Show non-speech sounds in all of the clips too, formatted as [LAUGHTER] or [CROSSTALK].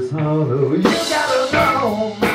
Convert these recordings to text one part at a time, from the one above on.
this Halloween. You gotta know.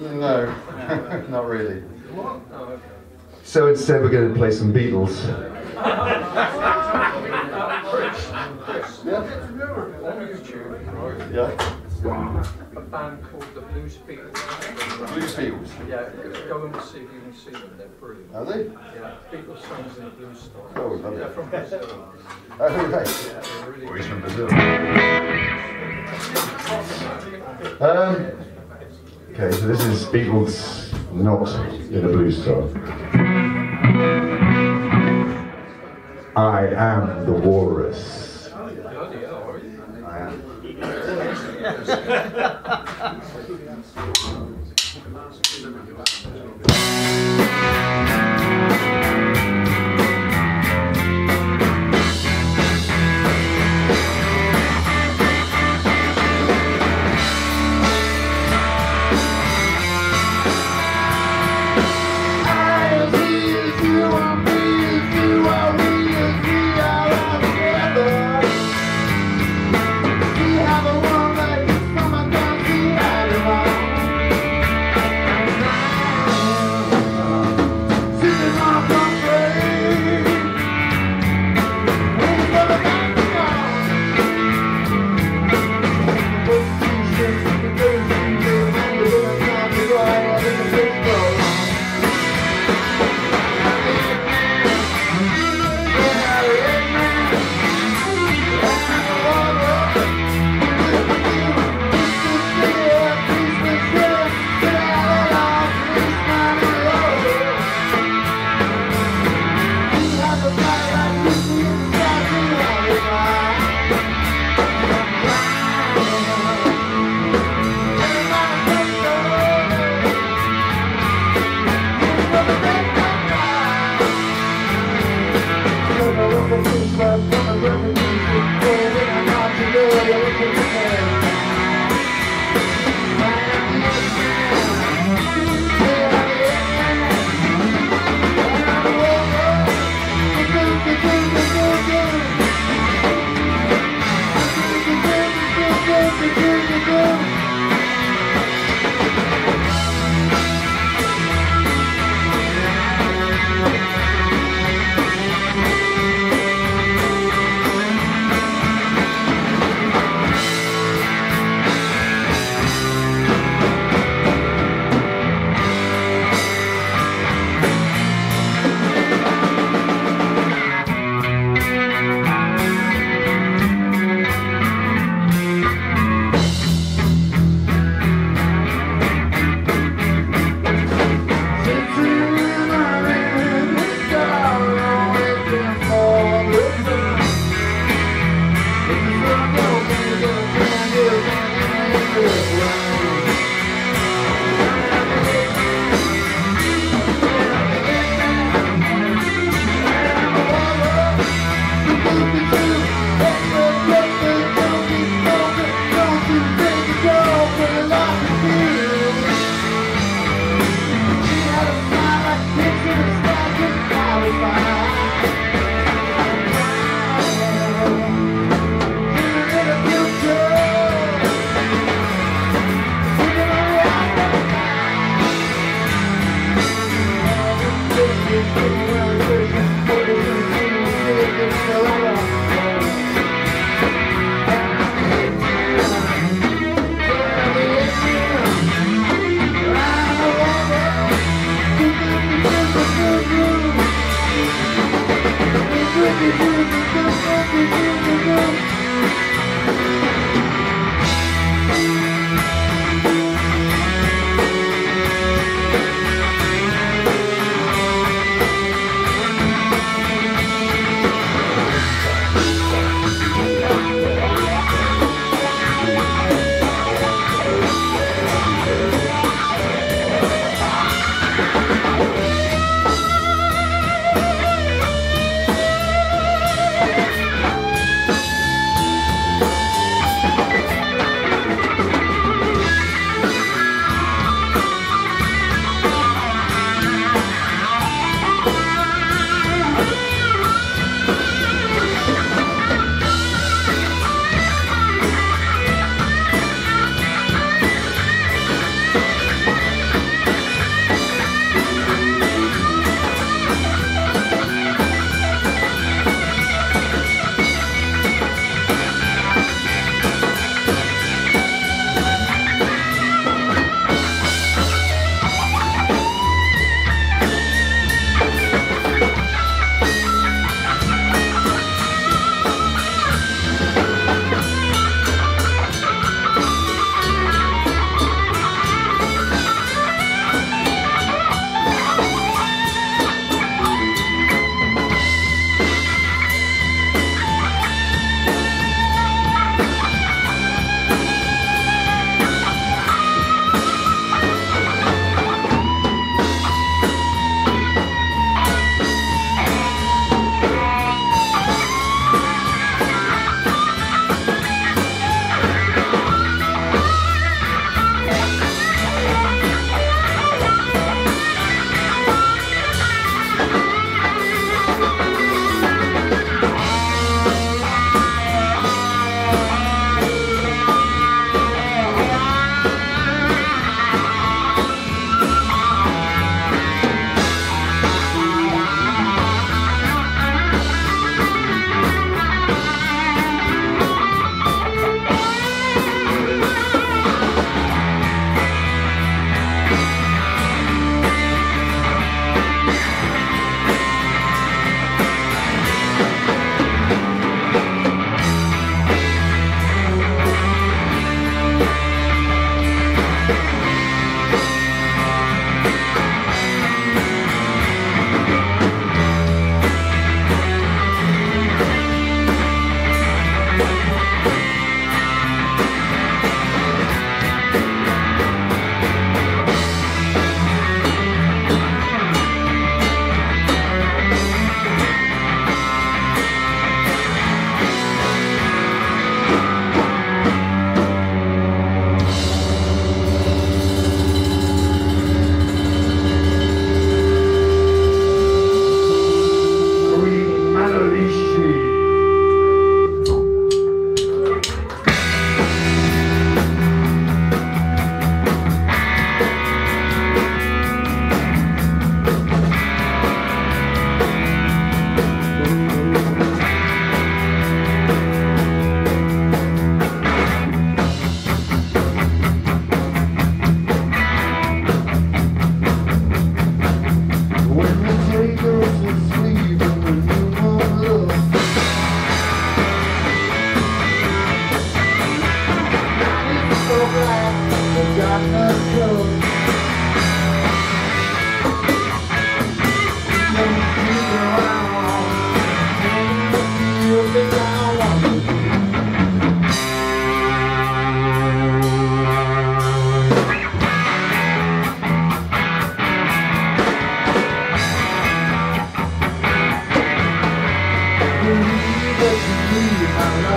No, [LAUGHS] not really. So instead, we're going to play some Beatles. [LAUGHS] yeah. A band called the Blues Beatles. Blues Beatles. Yeah, go and see if you can see them. They're brilliant. Are they? Yeah, Beatles songs in the blues style. Oh, lovely. They're from Brazil. Oh, right. Yeah, they're really Oh, he's from. Brazil. Um, okay, so this is Beatles not in a blues style. I am the walrus. Bloody hell, are you? I am. [LAUGHS] Yeah. [LAUGHS]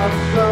love.